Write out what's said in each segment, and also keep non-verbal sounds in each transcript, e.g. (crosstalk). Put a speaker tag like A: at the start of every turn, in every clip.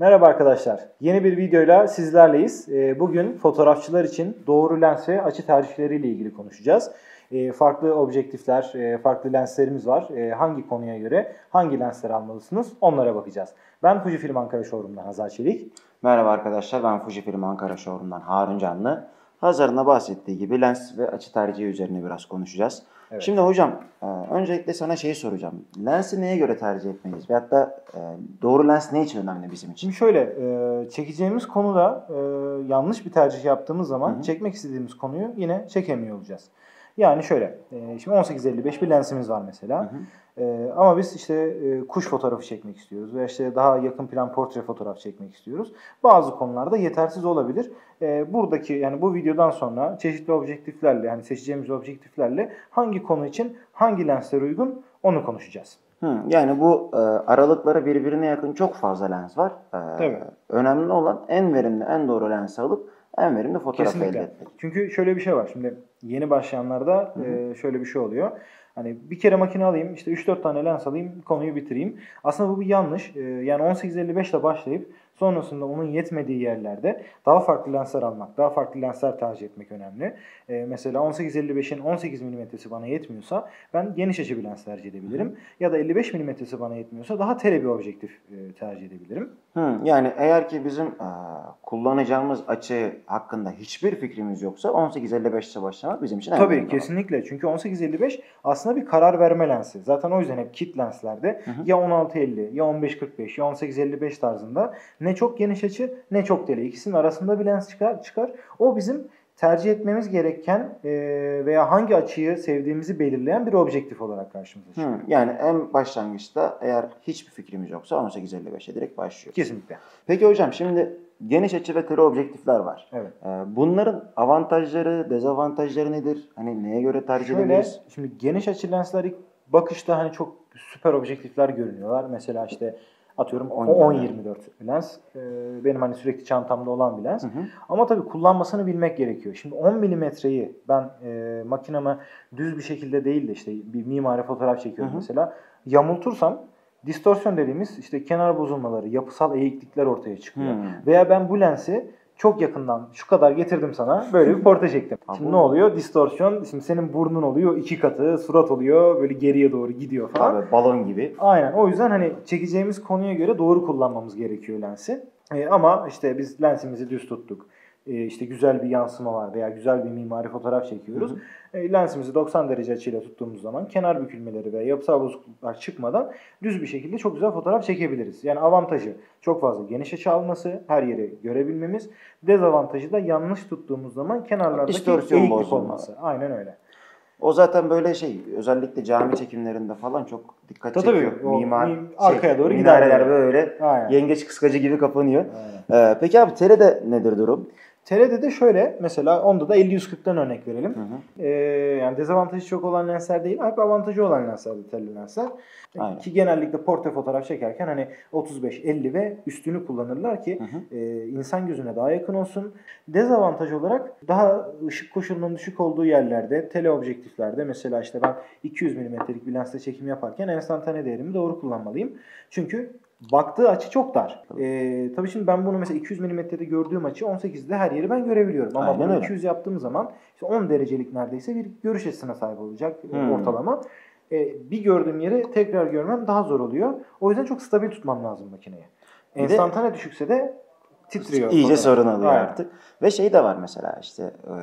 A: Merhaba arkadaşlar. Yeni bir videoyla sizlerleyiz. Ee, Bugün fotoğrafçılar için doğru lens ve açı tercihleriyle ilgili konuşacağız. Ee, Farklı objektifler, e, farklı lenslerimiz var. Ee, Hangi konuya göre hangi lensler almalısınız onlara bakacağız. Ben Fujifilm Ankara Showroom'dan Hazar Çelik.
B: Merhaba arkadaşlar ben Fujifilm Ankara Showroom'dan Harun Canlı. Hazar'ın bahsettiği gibi lens ve açı tercihi üzerine biraz konuşacağız.
A: Evet.
B: Şimdi hocam e, öncelikle sana şeyi soracağım. Lensi neye göre tercih etmeliyiz? Veyahut da e, doğru lens ne için önemli bizim için?
A: Şimdi şöyle e, çekeceğimiz konuda yanlış bir tercih yaptığımız zaman
B: Hı hı.
A: çekmek istediğimiz konuyu yine çekemiyor olacağız. Yani şöyle, şimdi 1855 bir lensimiz var mesela.
B: Hı hı.
A: E, ama biz işte e, kuş fotoğrafı çekmek istiyoruz veya işte daha yakın plan portre fotoğraf çekmek istiyoruz. Bazı konularda yetersiz olabilir. E, buradaki yani bu videodan sonra çeşitli objektiflerle yani seçeceğimiz objektiflerle hangi konu için hangi lensler uygun onu konuşacağız.
B: Hı, yani bu e, aralıkları birbirine yakın çok fazla lens var. E,
A: Tabii.
B: Önemli olan en verimli, en doğru lensi alıp en verimli fotoğraf elde
A: Kesinlikle.
B: etmek.
A: Çünkü şöyle bir şey var. Şimdi yeni başlayanlarda
B: Hı hı.
A: e, şöyle bir şey oluyor. Hani bir kere makine alayım, işte 3-4 tane lens alayım, konuyu bitireyim. Aslında bu bir yanlış. E, yani 1855 ile başlayıp sonrasında onun yetmediği yerlerde daha farklı lensler almak, daha farklı lensler tercih etmek önemli. E, mesela 1855'in 18 mm'si bana yetmiyorsa ben geniş açı bir lens tercih edebilirim. Ya da 55 mm'si bana yetmiyorsa daha tele bir objektif e, tercih edebilirim.
B: Hı, yani eğer ki bizim e, kullanacağımız açı hakkında hiçbir fikrimiz yoksa 18.55'te başlamak bizim için en
A: Tabii kesinlikle. Çünkü 1855 aslında bir karar verme lensi. Zaten o yüzden hep kit lenslerde
B: Hı hı.
A: ya 1650 ya 1545 ya 1855 tarzında ne çok geniş açı ne çok tele. İkisinin arasında bir lens çıkar. çıkar. O bizim tercih etmemiz gereken e, veya hangi açıyı sevdiğimizi belirleyen bir objektif olarak karşımıza çıkıyor.
B: Hı, yani en başlangıçta eğer hiçbir fikrimiz yoksa 18.55'e direkt başlıyoruz.
A: Kesinlikle.
B: Peki hocam şimdi geniş açı ve tele objektifler var.
A: Evet.
B: Ee, bunların avantajları, dezavantajları nedir? Hani neye göre tercih edebiliriz?
A: şimdi geniş açı lensler ilk bakışta hani çok süper objektifler görünüyorlar. Mesela işte atıyorum
B: 10-24.
A: 10-24 lens. Ee, benim hani sürekli çantamda olan bir lens.
B: Hı hı.
A: Ama tabii kullanmasını bilmek gerekiyor. Şimdi 10 milimetreyi ben e, makineme düz bir şekilde değil de işte bir mimari fotoğraf çekiyorum
B: Hı hı.
A: mesela. Yamultursam distorsiyon dediğimiz işte kenar bozulmaları, yapısal eğiklikler ortaya çıkıyor.
B: Hmm.
A: Veya ben bu lensi çok yakından şu kadar getirdim sana böyle bir portre çektim. (laughs)
B: Ha,
A: Şimdi
B: bu-
A: ne oluyor? Distorsiyon. Şimdi senin burnun oluyor iki katı, surat oluyor böyle geriye doğru gidiyor falan.
B: Tabii balon gibi.
A: Aynen. O yüzden hani çekeceğimiz konuya göre doğru kullanmamız gerekiyor lensi. E, ama işte biz lensimizi düz tuttuk. E, işte güzel bir yansıma var veya güzel bir mimari fotoğraf çekiyoruz.
B: Hı hı.
A: E, lensimizi 90 derece açıyla tuttuğumuz zaman kenar bükülmeleri veya yapısal bozukluklar çıkmadan düz bir şekilde çok güzel fotoğraf çekebiliriz. Yani avantajı çok fazla geniş açı alması, her yeri görebilmemiz. Dezavantajı da yanlış tuttuğumuz zaman kenarlardaki eğiklik olması. Aynen öyle.
B: O zaten böyle şey özellikle cami çekimlerinde falan çok dikkat
A: Tabii
B: çekiyor.
A: tabii.
B: Mimar,
A: mim- arkaya doğru gider
B: minareler
A: böyle.
B: böyle
A: Aynen.
B: yengeç kıskacı gibi kapanıyor.
A: Aynen.
B: Ee, peki abi tele'de nedir durum?
A: TR'de de şöyle mesela onda da 50-140'tan örnek verelim.
B: Hı hı.
A: Ee, yani dezavantajı çok olan lensler değil, hep avantajı olan lensler tele lensler.
B: Aynen.
A: Ki genellikle portre fotoğraf çekerken hani 35, 50 ve üstünü kullanırlar ki
B: Hı hı.
A: e, insan gözüne daha yakın olsun. Dezavantaj olarak daha ışık koşulunun düşük olduğu yerlerde, tele objektiflerde mesela işte ben 200 mm'lik bir lensle çekim yaparken enstantane değerimi doğru kullanmalıyım. Çünkü baktığı açı çok dar. Ee, tabii şimdi ben bunu mesela 200 mm'de gördüğüm açı 18'de her yeri ben görebiliyorum. Ama
B: Aynen
A: bunu
B: öyle.
A: 200 yaptığım zaman işte 10 derecelik neredeyse bir görüş açısına sahip olacak e,
B: Hmm.
A: ortalama. Ee, bir gördüğüm yeri tekrar görmem daha zor oluyor. O yüzden çok stabil tutmam lazım makineyi.
B: Bir de-
A: Enstantane düşükse de titriyor.
B: İyice sorun alıyor
A: Aynen.
B: artık. Ve şey de var mesela işte e,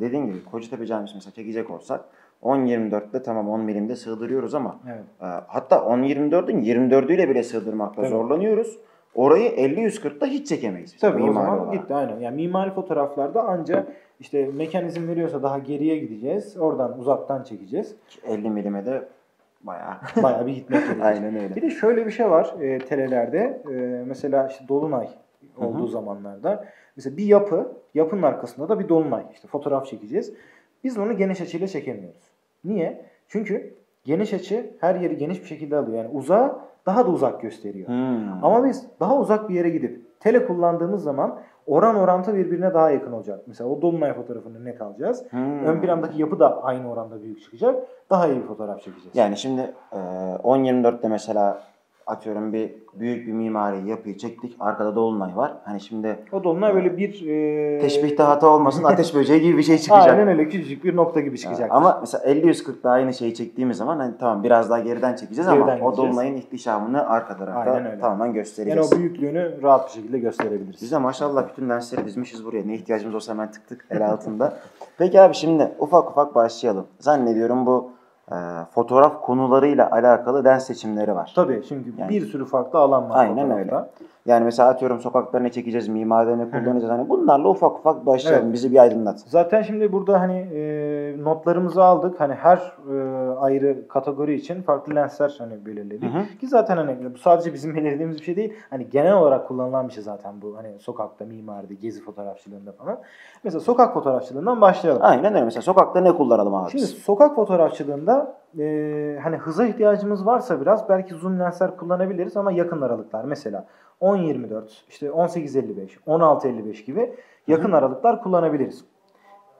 B: dediğin gibi Kocatepe Camisi mesela çekecek olsak 10-24'te tamam 10 milimde sığdırıyoruz ama
A: Evet.
B: e, hatta 10-24'ün 24'üyle bile sığdırmakta
A: Tabii.
B: zorlanıyoruz. Orayı 50-140'da hiç çekemeyiz.
A: Tabii o zaman
B: olarak.
A: gitti aynen. Yani mimari fotoğraflarda anca işte mekanizm veriyorsa daha geriye gideceğiz. Oradan uzaktan çekeceğiz.
B: 50 milime de bayağı. (laughs)
A: Bayağı bir gitmek gerekecek.
B: Aynen öyle.
A: Bir de şöyle bir şey var e, telelerde. E, mesela işte dolunay olduğu zamanlarda mesela bir yapı, yapının arkasında da bir dolunay. işte fotoğraf çekeceğiz. Biz onu geniş açıyla çekemiyoruz. Niye? Çünkü geniş açı her yeri geniş bir şekilde alıyor. Yani uzağa daha da uzak gösteriyor.
B: Hmm.
A: Ama biz daha uzak bir yere gidip tele kullandığımız zaman oran orantı birbirine daha yakın olacak. Mesela o dolunay fotoğrafını net alacağız.
B: Hmm.
A: Ön plandaki yapı da aynı oranda büyük çıkacak. Daha iyi bir fotoğraf çekeceğiz.
B: Yani şimdi e, 10-24'te mesela atıyorum bir büyük bir mimari yapıyı çektik. Arkada dolunay var. Hani şimdi
A: O dolunay böyle bir e,
B: teşbihte hata olmasın ateş (laughs) böceği gibi bir şey çıkacak.
A: Aynen öyle küçücük bir nokta gibi çıkacak.
B: Ama mesela 50-140'da aynı şeyi çektiğimiz zaman hani tamam biraz daha geriden çekeceğiz ama
A: Geriden
B: o
A: gideceğiz.
B: dolunayın ihtişamını arka tarafta tamamen
A: yani
B: göstereceğiz.
A: o büyüklüğünü rahat bir şekilde gösterebiliriz.
B: Biz de maşallah bütün lensleri dizmişiz buraya. Ne ihtiyacımız olsa hemen tık tık el altında. Peki abi şimdi ufak ufak başlayalım. Zannediyorum bu e, fotoğraf konularıyla alakalı lens seçimleri var.
A: Tabii çünkü
B: Yani-
A: bir sürü farklı alan var
B: Aynen
A: fotoğrafta.
B: öyle. Yani mesela atıyorum sokakta ne çekeceğiz, mimaride ne kullanacağız. Hani bunlarla ufak ufak başlayalım.
A: Evet.
B: Bizi bir aydınlat.
A: Zaten şimdi burada hani e, notlarımızı aldık. Hani her e, ayrı kategori için farklı lensler hani belirledik.
B: Hı hı.
A: Ki zaten hani bu sadece bizim (laughs) belirlediğimiz bir şey değil. Hani genel olarak kullanılan bir şey zaten bu. Hani sokakta, mimaride, gezi fotoğrafçılığında falan. Mesela sokak fotoğrafçılığından başlayalım.
B: Aynen öyle. Mesela sokakta ne kullanalım abi?
A: Şimdi sokak fotoğrafçılığında e, hani hıza ihtiyacımız varsa biraz belki zoom lensler kullanabiliriz ama yakın aralıklar mesela 10-24, işte 18-55, 16-55 gibi yakın aralıklar kullanabiliriz.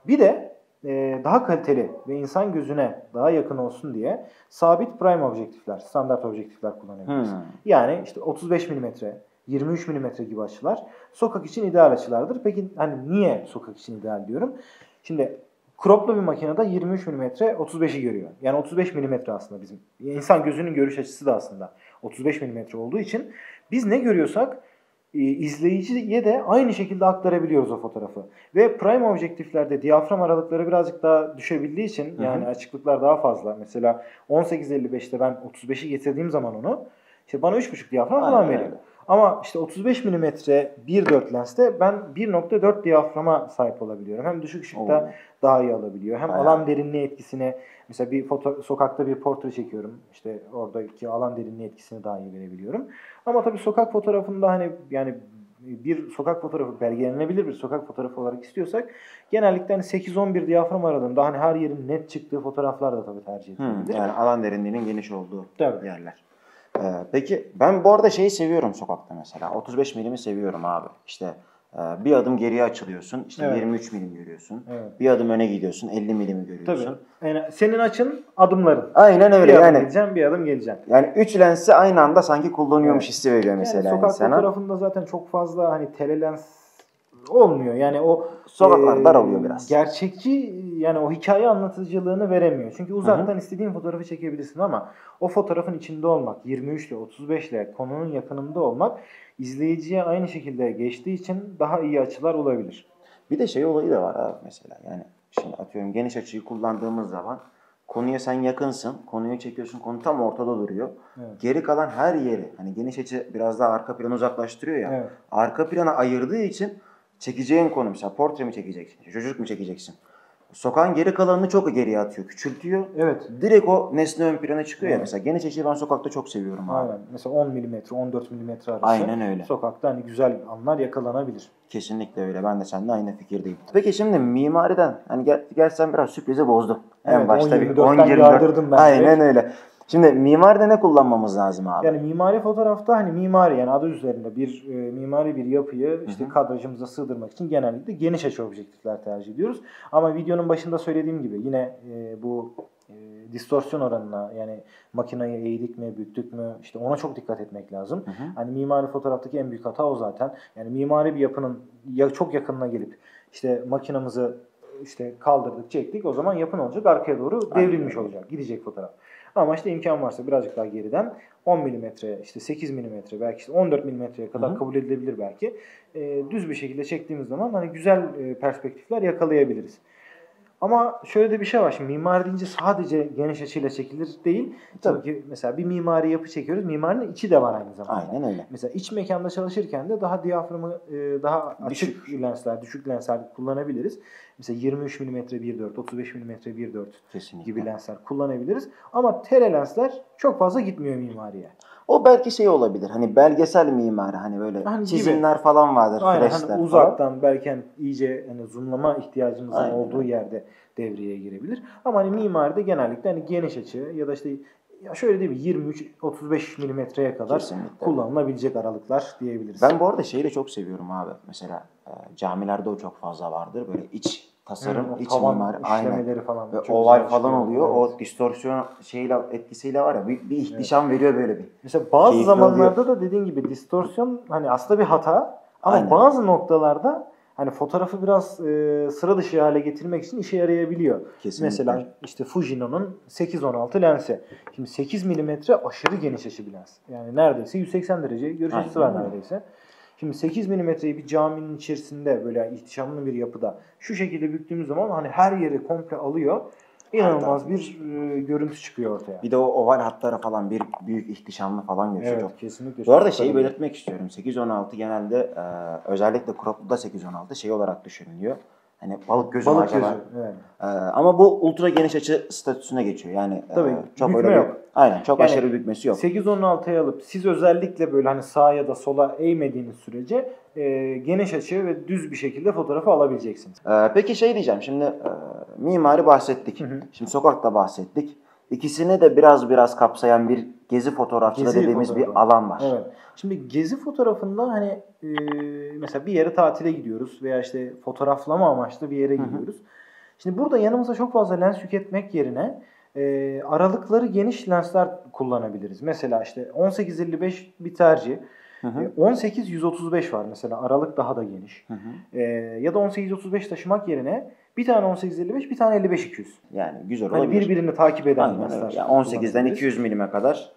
A: Bir de e, daha kaliteli ve insan gözüne daha yakın olsun diye sabit prime objektifler, standart objektifler kullanabiliriz.
B: Hmm.
A: Yani işte 35 mm, 23 mm gibi açılar sokak için ideal açılardır. Peki hani niye sokak için ideal diyorum? Şimdi croplu bir makinede 23 mm 35'i görüyor. Yani 35 mm aslında bizim. İnsan gözünün görüş açısı da aslında 35 mm olduğu için biz ne görüyorsak izleyiciye de aynı şekilde aktarabiliyoruz o fotoğrafı. Ve prime objektiflerde diyafram aralıkları birazcık daha düşebildiği için
B: hı.
A: yani açıklıklar daha fazla. Mesela 18-55'te ben 35'i getirdiğim zaman onu işte bana 3.5 diyafram falan veriyor. Ama işte 35 mm 1.4 lenste ben 1.4 diyaframa sahip olabiliyorum. Hem düşük ışıkta
B: Oo.
A: daha iyi alabiliyor. Hem
B: Bayağı.
A: alan derinliği etkisini mesela bir foto, sokakta bir portre çekiyorum. İşte oradaki alan derinliği etkisini daha iyi verebiliyorum. Ama tabii sokak fotoğrafında hani yani bir sokak fotoğrafı belgelenebilir bir sokak fotoğrafı olarak istiyorsak genellikle hani 8-11 diyafram aralığında hani her yerin net çıktığı fotoğraflar da tabii tercih
B: Hmm,
A: edilebilir.
B: yani alan derinliğinin geniş olduğu
A: Tabii.
B: yerler. Ee, peki ben bu arada şeyi seviyorum sokakta mesela. 35 milimi seviyorum abi. İşte e, bir adım geriye açılıyorsun. işte
A: Evet.
B: 23 milim görüyorsun.
A: Evet.
B: Bir adım öne gidiyorsun. 50 milimi
A: Tabii.
B: görüyorsun.
A: Yani senin açın adımların.
B: Aynen öyle
A: bir adım
B: yani.
A: gideceksin, bir adım geleceksin.
B: Yani 3 lensi aynı anda sanki kullanıyormuş
A: Evet.
B: hissi veriyor mesela
A: yani sokak
B: insana.
A: fotoğrafında zaten çok fazla hani telelens olmuyor. Yani o
B: Sokaklar
A: e,
B: daralıyor biraz.
A: Gerçekçi yani o hikaye anlatıcılığını veremiyor. Çünkü uzaktan istediğin fotoğrafı çekebilirsin ama o fotoğrafın içinde olmak, 23 ile 35 ile konunun yakınında olmak izleyiciye aynı şekilde geçtiği için daha iyi açılar olabilir.
B: Bir de şey olayı da var abi mesela. Yani şimdi atıyorum geniş açıyı kullandığımız zaman konuya sen yakınsın. Konuyu çekiyorsun. Konu tam ortada duruyor.
A: Evet.
B: Geri kalan her yeri hani geniş açı biraz daha arka planı uzaklaştırıyor ya.
A: Evet.
B: Arka plana ayırdığı için çekeceğin konu mesela portre mi çekeceksin? Çocuk mu çekeceksin? Sokağın geri kalanını çok geriye atıyor. Küçültüyor.
A: Evet.
B: Direkt o nesne ön plana çıkıyor ya.
A: Evet.
B: Mesela geniş açıyı ben sokakta çok seviyorum abi.
A: Aynen. Mesela 10 mm, 14 mm arası.
B: Aynen öyle.
A: Sokakta hani güzel anlar yakalanabilir.
B: Kesinlikle öyle. Ben de seninle aynı fikirdeyim. Peki şimdi mimariden hani gel, gel sen biraz sürprizi bozdun. En
A: Evet,
B: başta bir
A: 10-24'ten
B: 10-24.
A: yardırdım ben
B: Aynen
A: direkt.
B: öyle. Şimdi mimaride ne kullanmamız lazım abi?
A: Yani mimari fotoğrafta hani mimari yani adı üzerinde bir e, mimari bir yapıyı işte kadrajımıza sığdırmak için genellikle geniş açı objektifler tercih ediyoruz. Ama videonun başında söylediğim gibi yine e, bu e, distorsiyon oranına yani makinayı eğdik mi büktük mü işte ona çok dikkat etmek lazım. Hani mimari fotoğraftaki en büyük hata o zaten. Yani mimari bir yapının ya çok yakınına gelip işte makinamızı işte kaldırdık çektik o zaman yapı ne olacak arkaya doğru devrilmiş olacak gidecek fotoğraf. Ama işte imkan varsa birazcık daha geriden 10 mm, işte 8 mm, belki işte 14 mm'ye kadar
B: Hı hı.
A: kabul edilebilir belki. Ee, düz bir şekilde çektiğimiz zaman hani güzel e, perspektifler yakalayabiliriz. Ama şöyle de bir şey var. Şimdi mimari deyince sadece geniş açıyla çekilir değil. Tabii ki mesela bir mimari yapı çekiyoruz. Mimarinin içi de var aynı zamanda.
B: Aynen öyle.
A: Mesela iç mekanda çalışırken de daha diyaframı e, daha açık lensler, düşük lensler kullanabiliriz. Mesela 23 mm 1.4, 35 mm 1.4
B: Kesinlikle.
A: gibi lensler kullanabiliriz. Ama tele lensler çok fazla gitmiyor mimariye.
B: O belki şey olabilir. Hani belgesel mimari hani böyle
A: Hani gibi.
B: çizimler falan vardır.
A: Aynen hani
B: falan.
A: uzaktan belki hani iyice hani zoomlama ihtiyacımızın
B: Aynen
A: olduğu yerde devreye girebilir. Ama hani mimaride genellikle hani geniş açı ya da işte ya şöyle değil mi 23-35 milimetreye kadar
B: Kesinlikle.
A: kullanılabilecek aralıklar diyebiliriz.
B: Ben bu arada şeyi de çok seviyorum abi. Mesela e, camilerde o çok fazla vardır. Böyle iç tasarım,
A: Hı,
B: iç mimari aynen.
A: falan.
B: Ve oval falan oluyor.
A: Evet.
B: O distorsiyon şeyle etkisiyle var ya bir, bir ihtişam veriyor böyle bir.
A: Mesela bazı
B: Keyifli
A: zamanlarda da dediğin gibi distorsiyon hani aslında bir hata ama
B: Aynen.
A: bazı noktalarda hani fotoğrafı biraz e, sıra dışı hale getirmek için işe yarayabiliyor.
B: Kesinlikle.
A: Mesela işte Fujino'nun 8-16 lensi. Şimdi 8 mm aşırı geniş açı bir lens. Yani neredeyse 180 derece görüş açısı var
B: Aynen öyle.
A: Şimdi 8 mm'yi bir caminin içerisinde böyle ihtişamlı bir yapıda şu şekilde büktüğümüz zaman hani her yeri komple alıyor. İnanılmaz bir e, görüntü çıkıyor ortaya.
B: Bir de o oval hatlara falan bir büyük ihtişamlı falan geçiyor.
A: Evet
B: Çok
A: kesinlikle.
B: Bu arada şeyi belirtmek istiyorum. 8-16 genelde e, özellikle crop'da 8-16 şey olarak düşünülüyor. Hani balık gözü
A: Balık
B: acaba?
A: gözü. Evet.
B: E, ama bu ultra geniş açı statüsüne geçiyor. Yani e,
A: Tabii,
B: çok
A: bükme
B: öyle bir-
A: yok.
B: Aynen çok
A: Yani
B: aşırı bir bükmesi yok.
A: 8-16'ya alıp siz özellikle böyle hani sağa ya da sola eğmediğiniz sürece e, geniş açı ve düz bir şekilde fotoğrafı alabileceksiniz.
B: E, peki şey diyeceğim. Şimdi e, mimari bahsettik.
A: Hı hı.
B: Şimdi sokakta bahsettik. İkisini de biraz biraz kapsayan bir gezi fotoğrafçılığı
A: Gezi
B: dediğimiz
A: fotoğrafı.
B: bir alan var.
A: Evet. Şimdi gezi fotoğrafında hani e, mesela bir yere tatile gidiyoruz veya işte fotoğraflama amaçlı bir yere
B: Hı hı.
A: gidiyoruz. Şimdi burada yanımıza çok fazla lens tüketmek yerine e, aralıkları geniş lensler kullanabiliriz. Mesela işte 18-55 bir tercih.
B: Hı hı.
A: E, 18-135 var mesela aralık daha da geniş.
B: Hı hı.
A: E, ya da 18-35 taşımak yerine bir tane 18-55 bir tane 55-200.
B: Yani güzel
A: Hani
B: olabilir.
A: birbirini takip eden lensler.
B: Yani 18'den
A: kullanabiliriz.
B: 200 milime kadar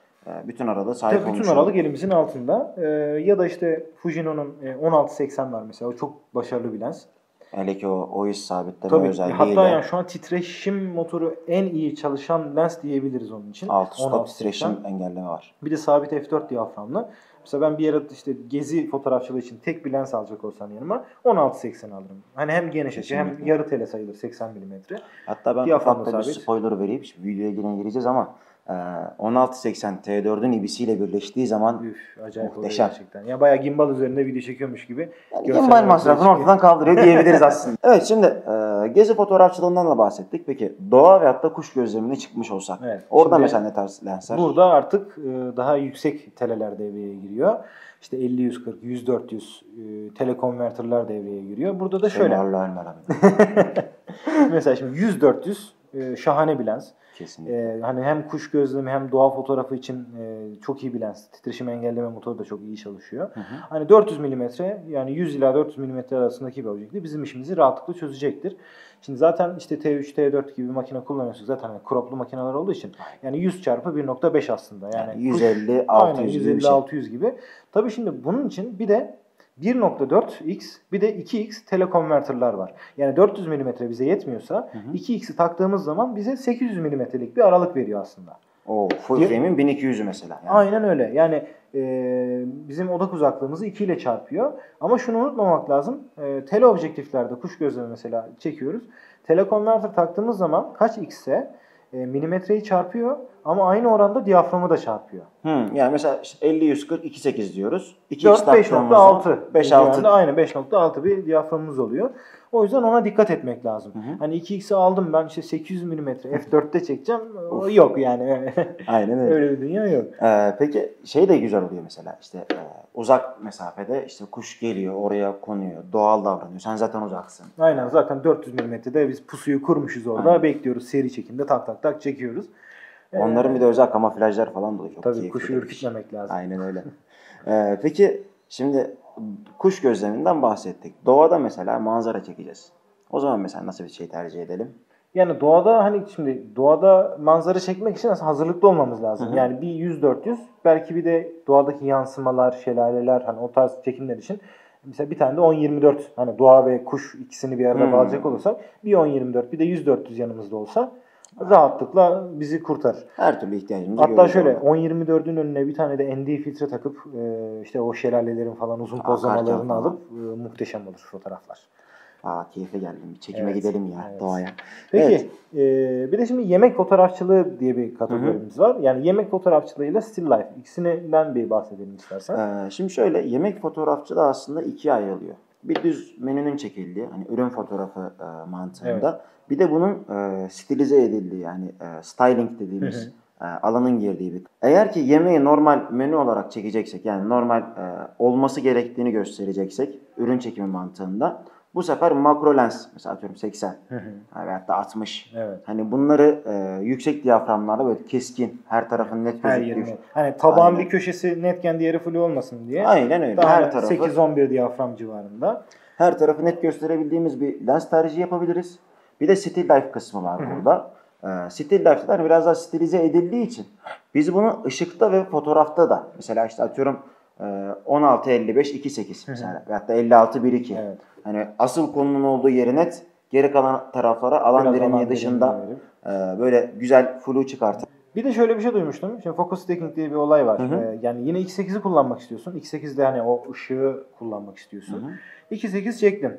B: bütün aralığı sahip
A: Tabii
B: olmuş
A: bütün
B: oluyor.
A: aralık elimizin altında. Ee, ya da işte Fujino'nun e, 1680 var mesela. O çok başarılı bir lens.
B: Hele ki o, o iş sabitleme
A: Tabii
B: özelliğiyle
A: hatta yani şu an titreşim motoru en iyi çalışan lens diyebiliriz onun için.
B: altı stop
A: 16-80.
B: titreşim engelleme var.
A: Bir de sabit f4 diyaframlı. Mesela ben bir yere işte gezi fotoğrafçılığı için tek bir lens alacak olsam yanıma 16-80 alırım. Hani hem geniş açı hem yarı tele sayılır 80 mm.
B: Hatta ben ufak bir spoiler vereyim. Şimdi videoya yine gireceğiz ama e, 1680 T4'ün ibisiyle birleştiği zaman
A: Üf acayip
B: Muhteşem.
A: gerçekten. Ya bayağı gimbal üzerinde video çekiyormuş gibi.
B: yani gimbal masrafını ortadan kaldırıyor (laughs) diyebiliriz aslında. evet şimdi e, gezi fotoğrafçılığından da bahsettik. Peki doğa ve hatta kuş gözlemine çıkmış olsak.
A: Evet,
B: Orada mesela ne tarz lensler?
A: Burada artık e, daha yüksek teleler devreye giriyor. İşte 50 140, 100 400 e, telekonverterler devreye giriyor. Burada da şöyle.
B: Abi. (laughs)
A: mesela şimdi 100 400 e, şahane bir lens.
B: Kesinlikle.
A: E, hani hem kuş gözlemi hem doğa fotoğrafı için e, çok iyi bir lens. Titreşim engelleme motoru da çok iyi çalışıyor.
B: Hı hı.
A: Hani 400 mm yani 100 ila 400 mm arasındaki bir objektif bizim işimizi rahatlıkla çözecektir. Şimdi zaten işte T3, T4 gibi bir makine kullanıyorsunuz. Zaten hani croplu makineler olduğu için yani 100 çarpı 1.5 aslında. Yani,
B: Yani
A: kuş-
B: 150,
A: Aynen
B: 600 gibi bir şey.
A: 150-600 gibi. Tabii şimdi bunun için bir de 1.4x bir de 2x telekonverterler var. Yani 400 mm bize yetmiyorsa
B: Hı hı.
A: 2x'i taktığımız zaman bize 800 mm'lik bir aralık veriyor aslında.
B: O full frame'in 1200'ü mesela. Yani.
A: Aynen öyle. Yani e, bizim odak uzaklığımızı 2 ile çarpıyor. Ama şunu unutmamak lazım. E, tele objektiflerde kuş gözlemi mesela çekiyoruz. Telekonverter taktığımız zaman kaç x ise e, milimetreyi çarpıyor ama aynı oranda diyaframı da çarpıyor.
B: Hı, yani mesela işte 50 140 2.8 diyoruz. 2x
A: 4
B: taktığımız
A: 5.6
B: zaman 5.6
A: Yani aynı 5.6 bir diyaframımız oluyor. O yüzden ona dikkat etmek lazım.
B: Hı hı.
A: Hani 2x'i aldım ben işte 800 mm f4'te çekeceğim. O yok yani. (laughs)
B: Aynen öyle.
A: Öyle bir dünya yok.
B: Ee, peki şey de güzel oluyor mesela işte e, uzak mesafede işte kuş geliyor oraya konuyor doğal davranıyor sen zaten uzaksın.
A: Aynen zaten 400 mm'de biz pusuyu kurmuşuz orada.
B: Aynen.
A: Bekliyoruz seri çekimde tak tak tak çekiyoruz.
B: Onların bir de özel kamuflajlar falan da oluyor. Çok
A: Tabii kuşu ürkütmemek lazım.
B: Aynen öyle. Ee, peki şimdi kuş gözleminden bahsettik. Doğada mesela manzara çekeceğiz. O zaman mesela nasıl bir şey tercih edelim?
A: Yani doğada hani şimdi doğada manzara çekmek için aslında hazırlıklı olmamız lazım.
B: Hı hı.
A: Yani bir 100-400 belki bir de doğadaki yansımalar, şelaleler hani o tarz çekimler için mesela bir tane de 10-24 hani doğa ve kuş ikisini bir arada bağlayacak olursak bir 10-24 bir de 100-400 yanımızda olsa rahatlıkla bizi kurtarır.
B: Her türlü ihtiyacımızı
A: Hatta şöyle
B: orada.
A: 10-24'ün önüne bir tane de ND filtre takıp e, işte o şelalelerin falan uzun pozlamalarını alıp e, muhteşem olur fotoğraflar.
B: Aa keyfe geldim. Bir çekime
A: Evet,
B: gidelim ya
A: evet.
B: doğaya.
A: Peki
B: Evet.
A: e, bir de şimdi yemek fotoğrafçılığı diye bir kategorimiz var. Yani yemek fotoğrafçılığıyla still life ikisinden bir bahsedelim istersen.
B: Ee, şimdi şöyle yemek fotoğrafçılığı aslında ikiye ayrılıyor. Bir düz menünün çekildiği hani ürün fotoğrafı e, mantığında. Bir de bunun e, stilize edildiği yani e, styling dediğimiz e, alanın girdiği bir. Eğer ki yemeği normal menü olarak çekeceksek yani normal e, olması gerektiğini göstereceksek ürün çekimi mantığında Bu sefer makro lens mesela atıyorum 80
A: Hı hı.
B: veyahut da 60.
A: Evet.
B: Hani bunları e, yüksek diyaframlarla böyle keskin her tarafın net
A: Her
B: gözüktüğü.
A: yerine. Hani tabağın
B: Aynen.
A: bir köşesi netken diğeri full olmasın diye.
B: Aynen öyle.
A: Daha
B: her tarafı
A: 8-11 diyafram civarında.
B: her tarafı net gösterebildiğimiz bir lens tercihi yapabiliriz. Bir de still life kısmı var burada. Ee, still life'da hani biraz daha stilize edildiği için biz bunu ışıkta ve fotoğrafta da mesela işte atıyorum e, 16 55 28 mesela veyahut da 56 1 2.
A: Evet.
B: Hani asıl konunun olduğu yeri net, geri kalan taraflara alan
A: Biraz
B: derinliği
A: alan
B: dışında e, böyle güzel flu çıkartır.
A: Bir de şöyle bir şey duymuştum. Şimdi focus stacking diye bir olay var.
B: Hı hı.
A: Ee, yani yine x8'i kullanmak istiyorsun. x8'de hani o ışığı kullanmak istiyorsun. 2.8 çektim.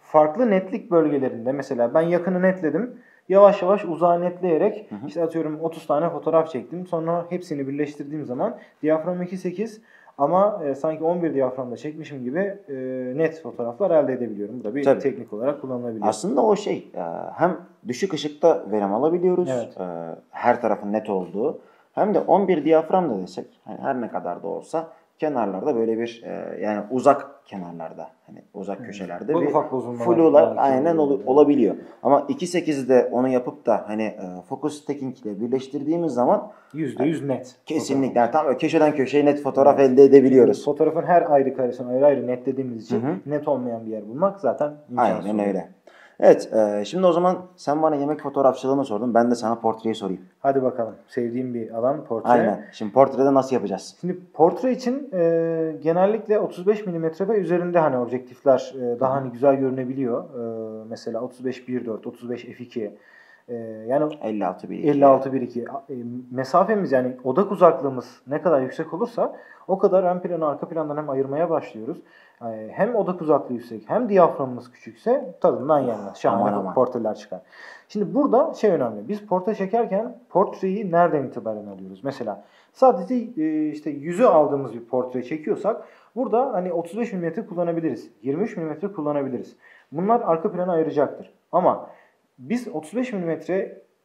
A: Farklı netlik bölgelerinde mesela ben yakını netledim. Yavaş yavaş uzağı netleyerek işte atıyorum 30 tane fotoğraf çektim. Sonra hepsini birleştirdiğim zaman diyafram 2.8 ama e, sanki 11 diyaframda çekmişim gibi e, net fotoğraflar elde edebiliyorum. Bu da bir
B: Tabii.
A: teknik olarak kullanılabiliyor.
B: Aslında o şey e, hem düşük ışıkta verim alabiliyoruz.
A: Evet.
B: e, Her tarafın net olduğu. Hem de 11 diyafram da desek hani her ne kadar da olsa kenarlarda böyle bir e, yani uzak kenarlarda hani uzak köşelerde
A: Bu
B: bir
A: ufak
B: flular
A: belki
B: aynen ol- olabiliyor. Ama 2.8'de onu yapıp da hani e, focus stacking ile birleştirdiğimiz zaman
A: %100 net.
B: kesinlikle yani tam köşeden köşeye net fotoğraf elde edebiliyoruz.
A: Fotoğrafın her ayrı karesini ayrı ayrı netlediğimiz için
B: Hı hı.
A: net olmayan bir yer bulmak zaten imkansız.
B: Aynen öyle. Evet, e, şimdi o zaman sen bana yemek fotoğrafçılığını sordun. Ben de sana portreyi sorayım.
A: Hadi bakalım. Sevdiğim bir alan portre.
B: Aynen. Şimdi portrede nasıl yapacağız?
A: Şimdi portre için e, genellikle 35 mm ve üzerinde hani objektifler e, daha hani güzel görünebiliyor. E, mesela 35 1.4, 35 f2. E, yani
B: 56 bir.
A: 56 1.2. E, mesafemiz yani odak uzaklığımız ne kadar yüksek olursa o kadar ön planı arka plandan hem ayırmaya başlıyoruz. E, hem odak uzaklığı yüksek hem diyaframımız küçükse tadından yenmez. Şahane
B: Aman
A: portreler çıkar. Şimdi burada şey önemli. Biz portre çekerken portreyi nereden itibaren alıyoruz? Mesela sadece e, işte yüzü aldığımız bir portre çekiyorsak burada hani 35 mm kullanabiliriz. 23 mm kullanabiliriz. Bunlar arka planı ayıracaktır. Ama biz 35 mm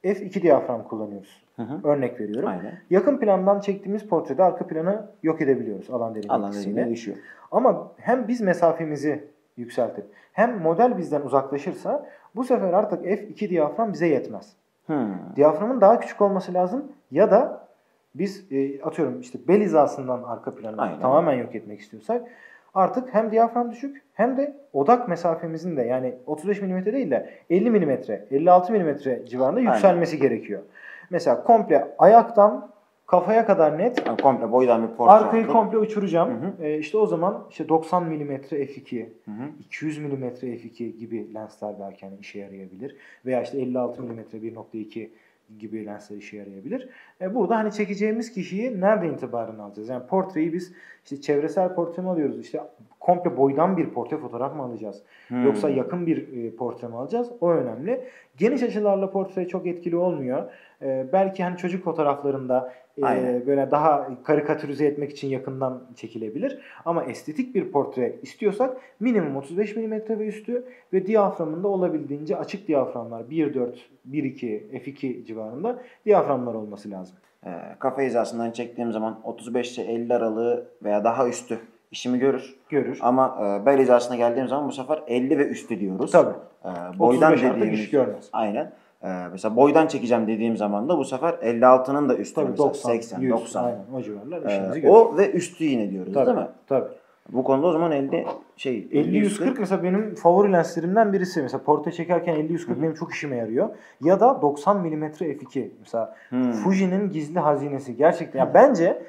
A: f2 diyafram kullanıyoruz.
B: Hı hı.
A: Örnek veriyorum.
B: Aynen.
A: Yakın plandan çektiğimiz portrede arka planı yok edebiliyoruz alan derinliği
B: Alan
A: etkisiyle.
B: derinliği düşüyor.
A: Ama hem biz mesafemizi yükseltip hem model bizden uzaklaşırsa bu sefer artık f2 diyafram bize yetmez.
B: Hmm.
A: Diyaframın daha küçük olması lazım ya da biz e, atıyorum işte bel hizasından arka planı
B: Aynen.
A: tamamen yok etmek istiyorsak artık hem diyafram düşük hem de odak mesafemizin de yani 35 mm değil de 50 mm, 56 mm civarında yükselmesi gerekiyor. Mesela komple ayaktan kafaya kadar net
B: Yani komple boydan bir portre.
A: Arkayı komple uçuracağım.
B: Hı
A: Ee, işte o zaman işte 90 mm f2,
B: Hı hı.
A: 200 mm f2 gibi lensler belki hani işe yarayabilir. Veya işte 56 mm 1.2 gibi lensler işe yarayabilir. E, burada hani çekeceğimiz kişiyi nerede itibaren alacağız? Yani portreyi biz işte çevresel portre mi alıyoruz? İşte komple boydan bir portre fotoğraf mı alacağız?
B: Hmm.
A: Yoksa yakın bir e, portre mi alacağız? O önemli. Geniş açılarla portre çok etkili olmuyor. E, belki hani çocuk fotoğraflarında e,
B: Aynen.
A: böyle daha karikatürize etmek için yakından çekilebilir. Ama estetik bir portre istiyorsak minimum 35 mm ve üstü ve diyaframında olabildiğince açık diyaframlar 1.4, 1.2, f2 civarında diyaframlar olması lazım.
B: E, kafa hizasından çektiğim zaman 35 ile 50 aralığı veya daha üstü işimi görür.
A: Görür.
B: Ama e, bel hizasına geldiğim zaman bu sefer 50 ve üstü diyoruz.
A: Tabii.
B: E, boydan
A: 35 artık
B: dediğimiz
A: iş görmez.
B: Aynen. E, mesela boydan çekeceğim dediğim zaman da bu sefer 56'nın da üstü
A: Tabii
B: mesela
A: 90,
B: 80,
A: 100,
B: 90.
A: Aynen o civarlar
B: E,
A: işimizi görür.
B: o ve üstü yine diyoruz
A: tabii,
B: değil mi?
A: Tabii.
B: Bu konuda o zaman 50 şey
A: 50-140 mesela benim favori lenslerimden birisi. Mesela portre çekerken 50-140 benim çok işime yarıyor. Ya da 90 mm f2. Mesela. Fuji'nin gizli hazinesi. Gerçekten. Ya bence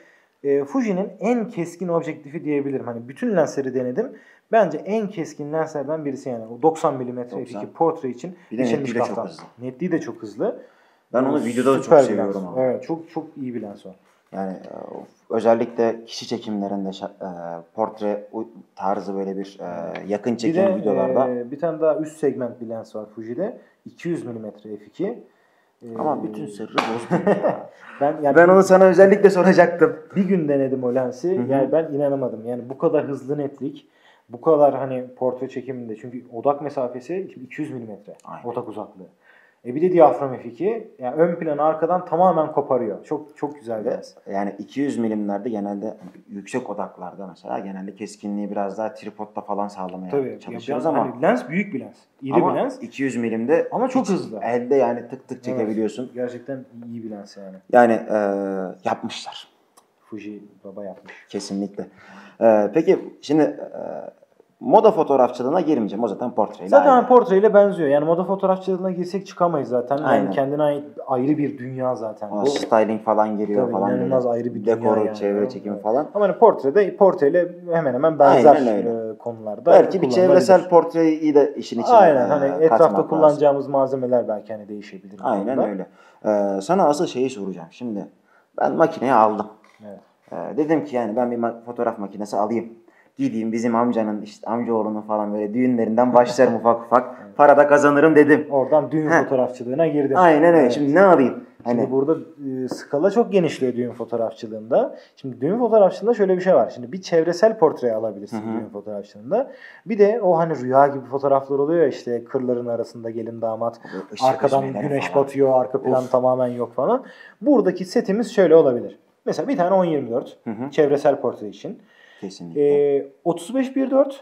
A: e, Fuji'nin en keskin objektifi diyebilirim. Hani bütün lensleri denedim. Bence en keskin lenslerden birisi yani. O 90 mm
B: 90.
A: f2 portre için.
B: Bir de netliği de çok hızlı.
A: Netliği de çok hızlı.
B: Ben onu
A: Ee,
B: videoda da çok
A: bir
B: seviyorum ama.
A: Evet çok çok iyi bir lens o.
B: Yani e, özellikle kişi çekimlerinde e, portre tarzı böyle bir e, yakın
A: Bir
B: çekim
A: de
B: videolarda
A: e, bir tane daha üst segment bir lens var Fuji'de. 200 mm f2. E,
B: ama bütün sırrı bozdun ya. (laughs)
A: ben yani
B: ben onu sana özellikle soracaktım.
A: bir gün denedim o lensi.
B: Hı hı.
A: Yani ben inanamadım. Yani bu kadar hızlı netlik, bu kadar hani portre çekiminde çünkü odak mesafesi 200 mm
B: Aynen.
A: odak uzaklığı. E bir de diyafram f2. Yani ön planı arkadan tamamen koparıyor. Çok çok güzel lens.
B: Yani 200 milimlerde genelde yüksek odaklarda mesela genelde keskinliği biraz daha tripodla falan sağlamaya
A: Tabii.
B: çalışıyoruz ama
A: hani lens büyük bir lens.
B: Ama
A: bir lens.
B: 200 milimde
A: Ama çok hızlı.
B: Elde yani tık tık çekebiliyorsun.
A: Evet, gerçekten iyi bir lens yani.
B: Yani e, yapmışlar
A: Fuji baba yapmış.
B: kesinlikle. E, peki şimdi e, moda fotoğrafçılığına girmeyeceğim. O zaten portreyle
A: Zaten
B: aynı.
A: portreyle benziyor. Yani moda fotoğrafçılığına girsek çıkamayız zaten. Yani
B: Aynen.
A: kendine ait ayrı bir dünya zaten.
B: Ona
A: Bu,
B: styling falan giriyor
A: Tabii,
B: falan
A: inanılmaz
B: böyle.
A: ayrı bir dünya
B: Dekoru,
A: yani.
B: çevre çekimi falan.
A: ama hani portrede portreyle hemen hemen benzer
B: Aynen öyle.
A: e, konularda.
B: Belki bir çevresel portreyi de işin içine
A: Aynen
B: e,
A: hani
B: katmak
A: etrafta
B: lazım.
A: kullanacağımız malzemeler belki hani değişebilir.
B: Aynen
A: konuda.
B: öyle. Ee, sana asıl şeyi soracağım. Şimdi ben makineyi aldım.
A: Evet.
B: Ee, dedim ki yani ben bir fotoğraf makinesi alayım. Gideyim bizim amcanın işte amcaoğlunun falan böyle düğünlerinden başlarım ufak ufak. Para da kazanırım dedim.
A: Oradan düğün
B: Heh.
A: fotoğrafçılığına girdim.
B: Aynen öyle.
A: Evet.
B: Şimdi ne alayım? Hani
A: Şimdi burada e, skala çok genişliyor düğün fotoğrafçılığında. Şimdi düğün fotoğrafçılığında şöyle bir şey var. Şimdi bir çevresel portre alabilirsin
B: Hı hı.
A: düğün fotoğrafçılığında. Bir de o hani rüya gibi fotoğraflar oluyor ya işte kırların arasında gelin damat.
B: Işık
A: Arkadan güneş
B: falan.
A: batıyor, arka plan
B: Of.
A: tamamen yok falan. Buradaki setimiz şöyle olabilir. Mesela bir tane 10-24
B: Hı hı.
A: çevresel portre için.
B: Kesinlikle.
A: Ee, 35-1.4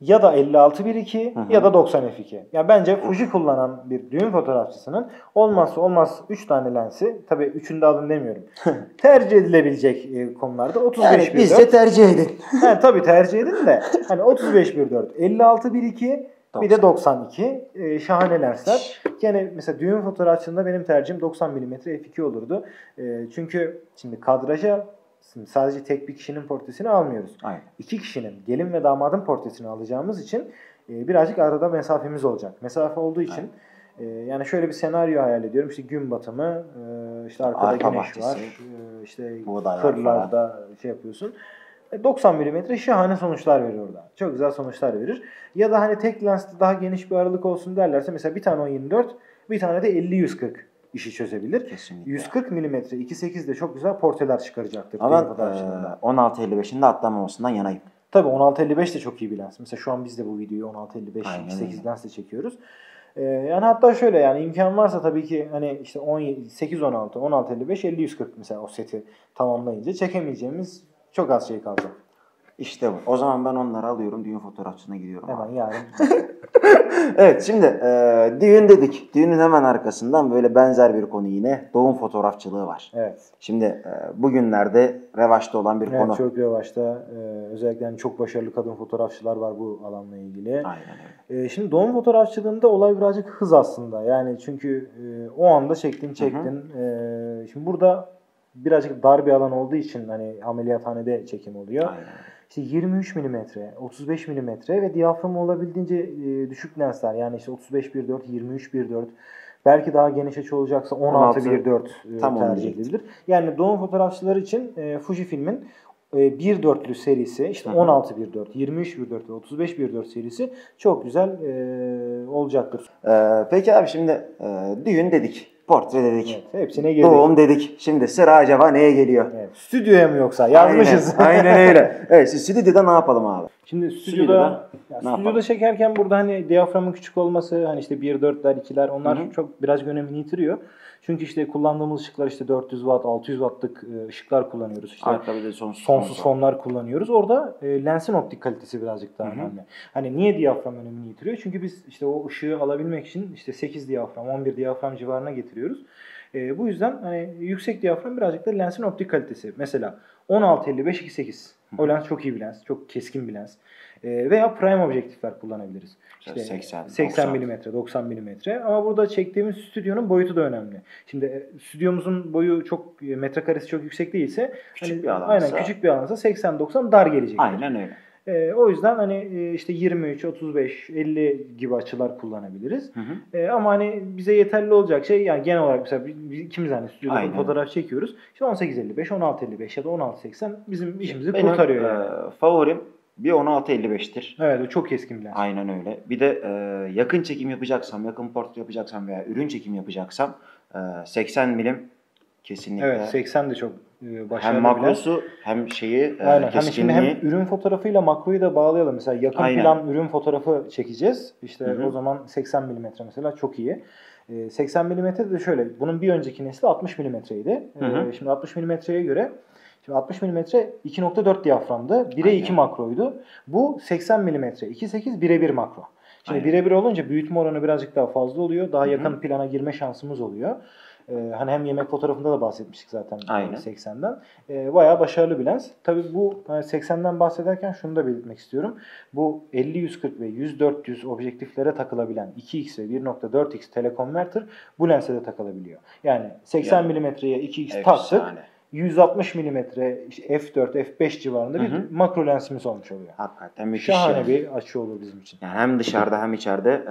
A: ya da 56-1.2
B: Hı hı.
A: ya da 90 f2. Ya bence Fuji kullanan bir düğün fotoğrafçısının olmazsa olmaz 3 tane lensi, tabii üçünü de alın demiyorum. (laughs) tercih edilebilecek e, konularda 35
B: yani
A: 1.4.
B: biz de tercih edin. (laughs)
A: Ha, tabii tercih edin de hani 35 1.4, 56 1.2 bir de 92 e, şahane lensler. Yani mesela düğün fotoğrafçılığında benim tercihim 90 mm f2 olurdu. E, çünkü şimdi kadraja şimdi sadece tek bir kişinin portresini almıyoruz.
B: Aynen.
A: İki kişinin gelin ve damadın portresini alacağımız için e, birazcık arada mesafemiz olacak. Mesafe olduğu için e, yani şöyle bir senaryo hayal ediyorum. İşte gün batımı, e, işte arkada
B: Arka
A: güneş
B: bahçesi,
A: var, e, işte
B: var
A: kırlarda şey yapıyorsun. E, 90 mm şahane sonuçlar verir orada. Çok güzel sonuçlar verir. Ya da hani tek lenste daha geniş bir aralık olsun derlerse mesela bir tane 10-24, bir tane de 50-140 işi çözebilir.
B: Kesinlikle.
A: 140 mm 2.8 de çok güzel portreler çıkaracaktır.
B: Ama e, 16.55'in de atlamamasından yanayım.
A: Tabii 1655 de çok iyi bir lens. Mesela şu an biz de bu videoyu 1655
B: Aynen
A: 2.8
B: öyle.
A: lensle çekiyoruz. Ee, yani hatta şöyle yani imkan varsa tabii ki hani işte 17 8 16 16 55 50 140 mesela o seti tamamlayınca çekemeyeceğimiz çok az şey kalacak.
B: İşte bu. O zaman ben onları alıyorum. Düğün fotoğrafçına gidiyorum.
A: Hemen
B: abi.
A: yarın. (laughs)
B: Evet şimdi e, düğün dedik. Düğünün hemen arkasından böyle benzer bir konu yine. Doğum fotoğrafçılığı var.
A: evet.
B: Şimdi e, bugünlerde revaçta olan bir
A: Evet,
B: konu.
A: çok revaçta. Ee, özellikle hani çok başarılı kadın fotoğrafçılar var bu alanla ilgili.
B: Aynen öyle.
A: Ee, şimdi doğum fotoğrafçılığında olay birazcık hız aslında. Yani çünkü e, o anda çektin çektin. Ee, şimdi burada birazcık dar bir alan olduğu için hani ameliyathanede çekim oluyor.
B: Aynen.
A: İşte 23 mm, 35 mm ve diyaframı olabildiğince e, düşük lensler. Yani işte 35 1.4, 23 1.4 belki daha geniş açı olacaksa 16
B: 16,
A: 1.4 e,
B: tam
A: tercih edilir. Yani doğum fotoğrafçıları için e, Fujifilm'in e, 1.4'lü serisi işte
B: Hı hı.
A: 16 1.4, 23 1.4 ve 35 1.4 serisi çok güzel e, olacaktır.
B: E, peki abi şimdi e, düğün dedik. Portre dedik.
A: Evet, hepsine girdik.
B: Doğum dedik. Şimdi sıra acaba neye geliyor?
A: Evet, stüdyoya mı yoksa? Yazmışız.
B: Aynen, aynen öyle. (laughs) Evet stüdyoda ne yapalım abi?
A: Şimdi
B: Stüdyoda
A: stüdyoda, ya stüdyoda
B: yapalım?
A: çekerken burada hani diyaframın küçük olması hani işte 1.4'ler 2'ler onlar
B: Hı hı.
A: çok biraz önemini yitiriyor. Çünkü işte kullandığımız ışıklar işte 400 watt 600 wattlık e, ışıklar kullanıyoruz. İşte
B: Arka bir de sonsuz.
A: sonsuz fonlar kullanıyoruz. Orada e, lensin optik kalitesi birazcık daha
B: Hı hı.
A: önemli. Hani niye diyafram önemini yitiriyor? Çünkü biz işte o ışığı alabilmek için işte 8 diyafram 11 diyafram civarına getiriyoruz. E, bu yüzden hani yüksek diyafram birazcık da lensin optik kalitesi. Mesela 16-55 2.8. O lens çok iyi bir lens. Çok keskin bir lens. E, veya prime objektifler kullanabiliriz.
B: İşte 80,
A: 80
B: 90.
A: mm, 90 mm. Ama burada çektiğimiz stüdyonun boyutu da önemli. Şimdi e, stüdyomuzun boyu çok e, metrekaresi çok yüksek değilse
B: Küçük
A: hani,
B: bir alansa-
A: aynen küçük bir alansa 80 90 dar gelecek.
B: Aynen öyle.
A: E, o yüzden hani e, işte 23, 35, 50 gibi açılar kullanabiliriz.
B: Hı hı.
A: E, ama hani bize yeterli olacak şey yani genel olarak mesela biz ikimiz hani stüdyoda
B: Aynen.
A: fotoğraf çekiyoruz. İşte 1855, 1655 ya da 1680 bizim işimizi
B: Benim
A: kurtarıyor
B: e,
A: yani.
B: favorim bir 16.55'tir.
A: Evet o çok keskin bir lens.
B: Aynen öyle. Bir de e, yakın çekim yapacaksam, yakın portre yapacaksam veya ürün çekim yapacaksam e, 80 milim kesinlikle
A: Evet 80 de çok başarılı
B: hem makrosu hem şeyi e,
A: Aynen. Hani şimdi hem ürün fotoğrafıyla makroyu da bağlayalım. Mesela yakın
B: Aynen.
A: plan ürün fotoğrafı çekeceğiz. İşte
B: Hı hı.
A: o zaman 80 mm mesela çok iyi. E, 80 mm de şöyle. Bunun bir önceki nesli 60 mm'ydi.
B: Hı hı.
A: E, şimdi 60 mm'ye göre Şimdi 60 mm 2.4 diyaframdı. 1'e
B: Aynen.
A: 2 makroydu. Bu 80 mm 2.8 1'e 1 makro. Şimdi
B: Aynen.
A: 1'e 1 olunca büyütme oranı birazcık daha fazla oluyor. Daha
B: Hı hı.
A: yakın plana girme şansımız oluyor. Ee, hani hem yemek fotoğrafında da bahsetmiştik zaten
B: Aynen.
A: 80'den. Ee, bayağı başarılı bir lens. Tabii bu hani 80'den bahsederken şunu da belirtmek istiyorum. Bu 50-140 ve 100-400 objektiflere takılabilen 2x ve 1.4x telekonverter bu lense de takılabiliyor. Yani 80
B: Yani,
A: mm'ye 2x taktık.
B: Efsane.
A: 160 mm işte f4, f5 civarında bir
B: Hı hı.
A: makro lensimiz olmuş oluyor.
B: Hakikaten müthiş.
A: Şahane
B: yani.
A: bir açı olur bizim için.
B: Yani hem dışarıda hem içeride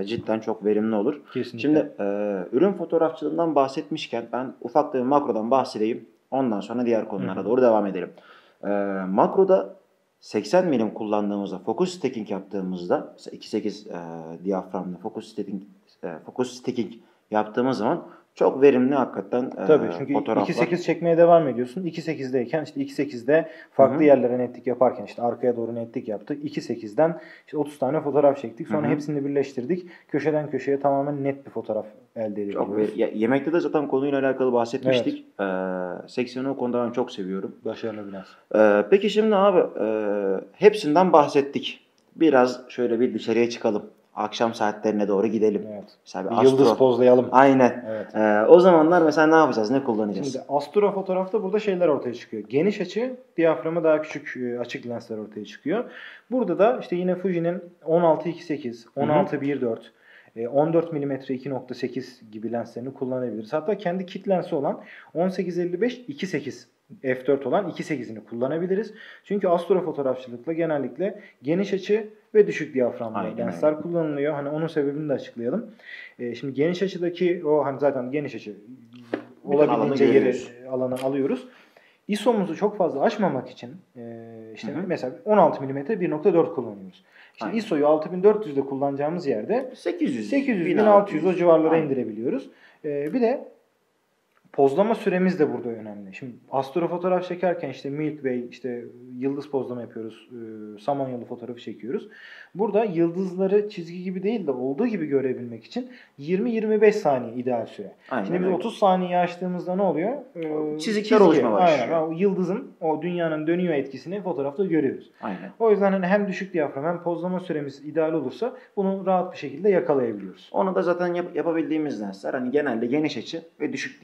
B: e, cidden çok verimli olur.
A: Kesinlikle.
B: Şimdi e, ürün fotoğrafçılığından bahsetmişken ben ufak bir makrodan bahsedeyim. Ondan sonra diğer konulara
A: Hı hı.
B: doğru devam edelim. E, makroda 80 milim kullandığımızda, focus stacking yaptığımızda, mesela 2.8 e, diyaframlı focus stacking, e, focus stacking yaptığımız zaman çok verimli hakikaten e,
A: Tabii çünkü
B: fotoğraflar.
A: 2.8 çekmeye devam ediyorsun. 2.8'deyken işte 2.8'de farklı
B: Hı hı.
A: yerlere netlik yaparken işte arkaya doğru netlik yaptık. 2.8'den işte 30 tane fotoğraf çektik. Sonra
B: Hı hı.
A: hepsini birleştirdik. Köşeden köşeye tamamen net bir fotoğraf elde edebiliyoruz.
B: Çok ve- ya- yemekte de zaten konuyla alakalı bahsetmiştik. E, 80'i o konuda ben çok seviyorum.
A: Başarılı bir lens.
B: Ee, peki şimdi abi e, hepsinden bahsettik. Biraz şöyle bir dışarıya çıkalım. Akşam saatlerine doğru gidelim.
A: Evet.
B: Mesela bir
A: Bir
B: astro.
A: yıldız pozlayalım.
B: Aynen.
A: Evet.
B: Ee, o zamanlar mesela ne yapacağız? Ne kullanacağız?
A: Şimdi astro fotoğrafta burada şeyler ortaya çıkıyor. Geniş açı, diyaframı daha küçük e, açık lensler ortaya çıkıyor. Burada da işte yine Fuji'nin 16-2.8, 16-1.4, e, 14 mm 2.8 gibi lenslerini kullanabiliriz. Hatta kendi kit lensi olan 18-55 2.8 f4 olan 2.8'ini kullanabiliriz. Çünkü astro fotoğrafçılıkla genellikle geniş açı ve düşük diyaframlı lensler kullanılıyor. Hani onun sebebini de açıklayalım. E, şimdi geniş açıdaki o hani zaten geniş açı olabildiğince yeri alanı alıyoruz. ISO'muzu çok fazla aşmamak için e, işte
B: Hı hı.
A: mesela 16 mm 1.4 kullanıyoruz. İşte
B: Aynen.
A: ISO'yu 6400'de kullanacağımız yerde
B: 800,
A: 800
B: 1600
A: 1600 o civarlara
B: Aynen.
A: indirebiliyoruz. E, bir de pozlama süremiz de burada önemli. Şimdi astro fotoğraf çekerken işte Milky Way, işte yıldız pozlama yapıyoruz. E, Samanyolu fotoğrafı çekiyoruz. Burada yıldızları çizgi gibi değil de olduğu gibi görebilmek için 20-25 saniye ideal süre.
B: Aynen
A: Şimdi biz
B: öyle.
A: 30 saniye açtığımızda ne oluyor? Ee,
B: Çizikler oluşmaya başlıyor.
A: Aynen. O yıldızın o dünyanın dönüyor etkisini fotoğrafta görüyoruz.
B: Aynen.
A: O yüzden hani hem düşük diyafram hem pozlama süremiz ideal olursa bunu rahat bir şekilde yakalayabiliyoruz.
B: Onu da zaten yap- yapabildiğimiz lensler hani genelde geniş açı ve düşük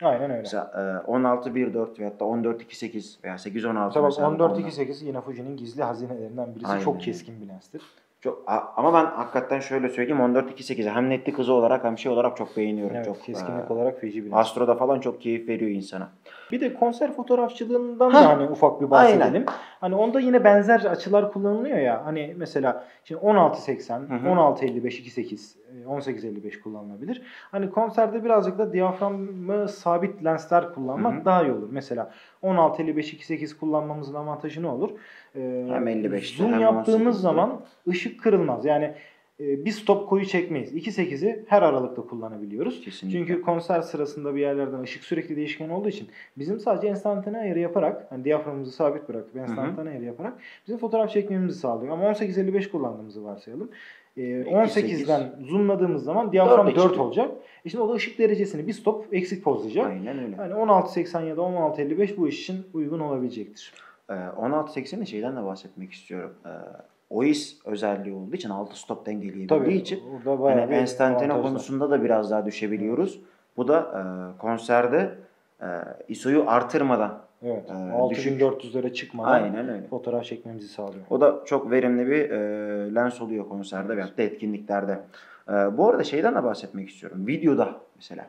B: diyaframlı.
A: Aynen öyle.
B: Mesela e, 16-1.4 veyahut da 14-2.8 veya 8-16
A: Mesela bak
B: mesela
A: 14-2.8 yine Fuji'nin gizli hazinelerinden birisi.
B: Aynen.
A: Çok keskin bir lenstir.
B: Çok, a- ama ben hakikaten şöyle söyleyeyim 14-2.8'i hem netlik hızı olarak hem şey olarak çok beğeniyorum.
A: Evet,
B: çok,
A: keskinlik
B: e,
A: olarak feci bir lens.
B: Astro'da falan çok keyif veriyor insana.
A: Bir de konser fotoğrafçılığından
B: Hah,
A: da hani ufak bir bahsedelim.
B: aynen.
A: Hani onda yine benzer açılar kullanılıyor ya. Hani mesela şimdi 16.80,
B: Hı hı.
A: 16.55, 2.8, e, 18.55 kullanılabilir. Hani konserde birazcık da diyaframı sabit lensler kullanmak
B: Hı hı.
A: daha iyi olur. Mesela 16.55, 2.8 kullanmamızın avantajı ne olur? Ee,
B: Hem 55'te
A: zoom
B: hem
A: yaptığımız
B: 18'de.
A: zaman ışık kırılmaz. Yani bir stop koyu çekmeyiz. 2.8'i her aralıkta kullanabiliyoruz.
B: Kesinlikle.
A: Çünkü konser sırasında bir yerlerden ışık sürekli değişken olduğu için bizim sadece enstantane ayarı yaparak hani diyaframımızı sabit bırakıp enstantane ayarı yaparak bizim fotoğraf çekmemizi sağlıyor. Ama 18-55 kullandığımızı varsayalım. Ee, 18'den zoomladığımız zaman diyafram
B: 4'e
A: 4,
B: çıkıyor.
A: olacak. E şimdi o da ışık derecesini bir stop eksik pozlayacak.
B: Aynen öyle.
A: Yani 16.80 ya da 16.55 bu iş için uygun olabilecektir.
B: Ee, 16.80'in şeyden de bahsetmek istiyorum. OIS özelliği olduğu için altı stop dengeleyebildiği için hani enstantane konusunda da biraz daha düşebiliyoruz. Bu da e, konserde e, ISO'yu artırmadan
A: Evet.
B: Ee,
A: 6400'lere çıkmadan
B: aynen öyle.
A: fotoğraf çekmemizi sağlıyor.
B: O da çok verimli bir e, lens oluyor konserde veyahut da etkinliklerde. E, bu arada şeyden de bahsetmek istiyorum. Videoda mesela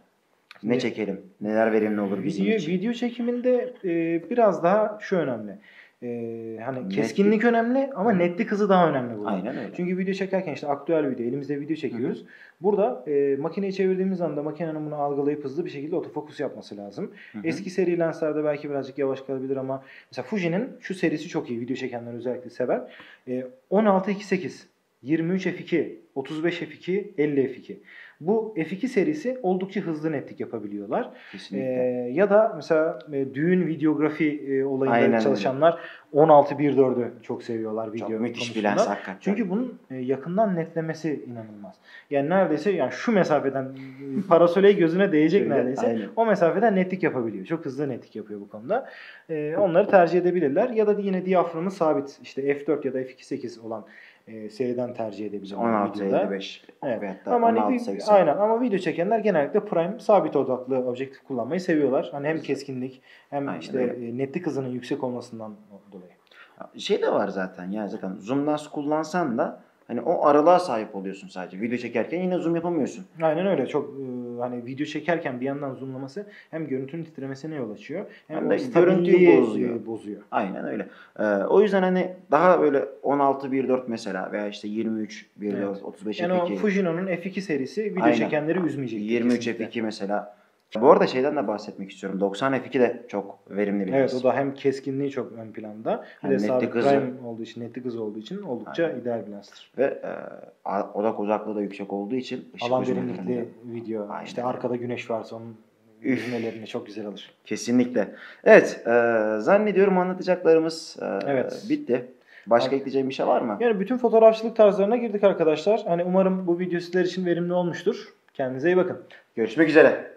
B: ne
A: Ne?
B: çekelim? Neler verimli olur bizim
A: Video,
B: için?
A: video çekiminde e, biraz daha şu önemli. E, hani
B: Netlik.
A: keskinlik önemli ama netlik hızı daha önemli burada.
B: Aynen öyle.
A: Çünkü video çekerken işte aktüel video, elimizde video çekiyoruz. Burada e, makineyi çevirdiğimiz anda makinenin bunu algılayıp hızlı bir şekilde otofokus yapması lazım.
B: Hı hı.
A: Eski seri lenslerde belki birazcık yavaş kalabilir ama mesela Fuji'nin şu serisi çok iyi. Video çekenler özellikle sever. E, 16 2.8, 23 f2, 35 f2, 50 f2. Bu F2 serisi oldukça hızlı netlik yapabiliyorlar.
B: Kesinlikle.
A: Ee, ya da mesela e, düğün videografi e, olayında
B: Aynen çalışanlar
A: çalışanlar 16.1.4'ü çok seviyorlar video
B: Çok müthiş bir lens hakikaten.
A: Çünkü bunun e, yakından netlemesi inanılmaz. Yani neredeyse yani şu mesafeden e, parasoleyi gözüne değecek neredeyse.
B: aynen.
A: O mesafeden netlik yapabiliyor. Çok hızlı netlik yapıyor bu konuda. E, onları tercih edebilirler. Ya da yine diyaframı sabit işte F4 ya da F2.8 olan e, seriden tercih videoda.
B: 16.55
A: Evet.
B: veyahut
A: Ama hani
B: 16.80.
A: bir, aynen ama video çekenler genellikle prime sabit odaklı objektif kullanmayı seviyorlar. Hani hem keskinlik hem
B: Aynen
A: işte
B: öyle.
A: e, netlik hızının yüksek olmasından dolayı.
B: Şey de var zaten ya zaten zoom lens kullansan da hani o aralığa sahip oluyorsun sadece. Video çekerken yine zoom yapamıyorsun.
A: Aynen öyle. Çok e, hani video çekerken bir yandan zoomlaması hem görüntünün titremesine yol açıyor hem, o
B: de görüntüyü bozuyor.
A: bozuyor.
B: Aynen öyle. Ee, o yüzden hani daha böyle 16.1.4 mesela veya işte 23.1.4,
A: Evet.
B: 35
A: Yani o
B: F2,
A: Fujino'nun F2 serisi video
B: Aynen.
A: çekenleri üzmeyecek.
B: 23
A: kesinlikle.
B: F2 mesela. Bu arada şeyden de bahsetmek istiyorum. 90 F2 de çok verimli bir
A: Evet o da hem keskinliği çok ön planda bir
B: Hem
A: de sabit
B: hızı.
A: prime olduğu için netlik hızı olduğu için oldukça
B: Aynen.
A: ideal bir lenstir.
B: Ve e, odak uzaklığı da yüksek olduğu için ışık
A: Alan derinlikli video.
B: Aynen
A: işte arkada güneş varsa onun
B: Üf.
A: yüzmelerini çok güzel alır.
B: Kesinlikle. Evet, e, zannediyorum anlatacaklarımız e,
A: Evet.
B: bitti. Başka
A: Abi-
B: ekleyeceğim bir şey var mı?
A: Yani bütün fotoğrafçılık tarzlarına girdik arkadaşlar. Hani umarım bu video sizler için verimli olmuştur. Kendinize iyi bakın.
B: Görüşmek üzere.